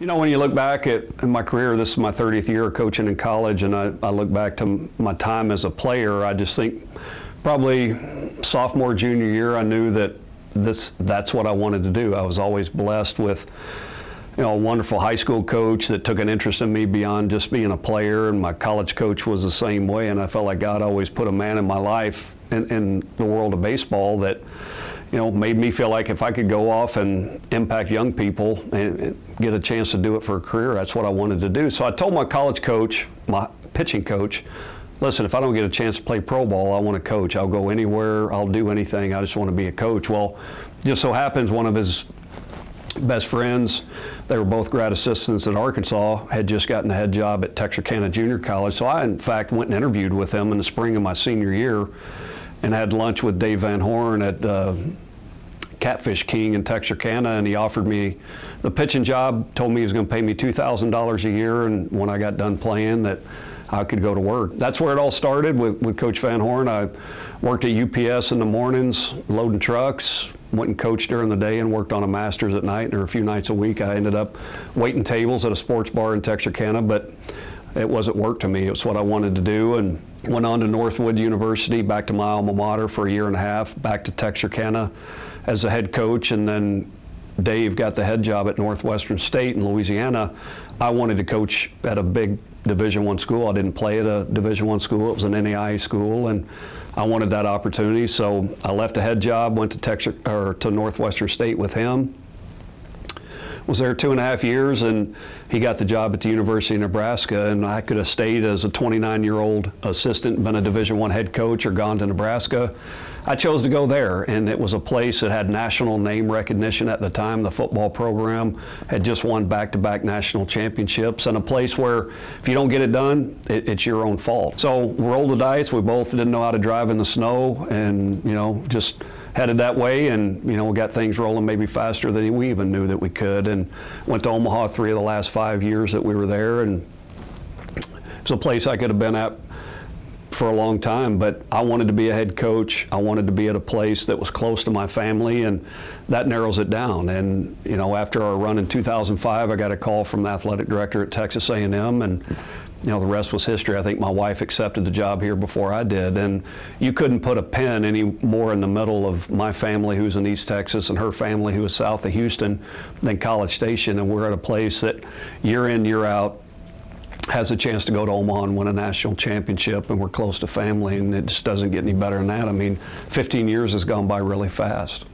You know, when you look back at my career, this is my 30th year of coaching in college, and I, I look back to my time as a player. I just think probably sophomore, junior year, I knew that this that's what I wanted to do. I was always blessed with you know, a wonderful high school coach that took an interest in me beyond just being a player, and my college coach was the same way. And I felt like God always put a man in my life in, in the world of baseball that you know, made me feel like if I could go off and impact young people and get a chance to do it for a career, that's what I wanted to do. So I told my college coach, my pitching coach, listen, if I don't get a chance to play pro ball, I want to coach. I'll go anywhere, I'll do anything. I just want to be a coach. Well, just so happens one of his best friends, they were both grad assistants at Arkansas, had just gotten a head job at Texarkana Junior College. So I, in fact, went and interviewed with him in the spring of my senior year and had lunch with Dave Van Horn at uh, Catfish King in Texarkana, and he offered me the pitching job. Told me he was going to pay me two thousand dollars a year, and when I got done playing, that I could go to work. That's where it all started with, with Coach Van Horn. I worked at UPS in the mornings, loading trucks. Went and coached during the day and worked on a master's at night. And a few nights a week, I ended up waiting tables at a sports bar in Texarkana, but it wasn't work to me. It was what I wanted to do, and went on to Northwood University, back to my alma mater for a year and a half, back to Texarkana as a head coach, and then Dave got the head job at Northwestern State in Louisiana. I wanted to coach at a big Division One school. I didn't play at a Division One school. It was an NAIA school, and I wanted that opportunity. So I left a head job, went to Texas or to Northwestern State with him, was there two and a half years, and he got the job at the University of Nebraska. And I could have stayed as a 29-year-old assistant, been a Division One head coach, or gone to Nebraska. I chose to go there, and it was a place that had national name recognition at the time. The football program had just won back-to-back national championships, and a place where if you don't get it done, it, it's your own fault. So roll the dice. We both didn't know how to drive in the snow, and you know just headed that way, and you know we got things rolling maybe faster than we even knew that we could. And went to Omaha three of the last five years that we were there, and it's a place I could have been at for a long time, but I wanted to be a head coach. I wanted to be at a place that was close to my family, and that narrows it down. And you know, after our run in 2005, I got a call from the athletic director at Texas A&M, and you know, the rest was history. I think my wife accepted the job here before I did. And you couldn't put a pin any more in the middle of my family who's in East Texas and her family who is south of Houston than College Station. And we're at a place that year in, year out, has a chance to go to Omaha and win a national championship, and we're close to family, and it just doesn't get any better than that. I mean, 15 years has gone by really fast.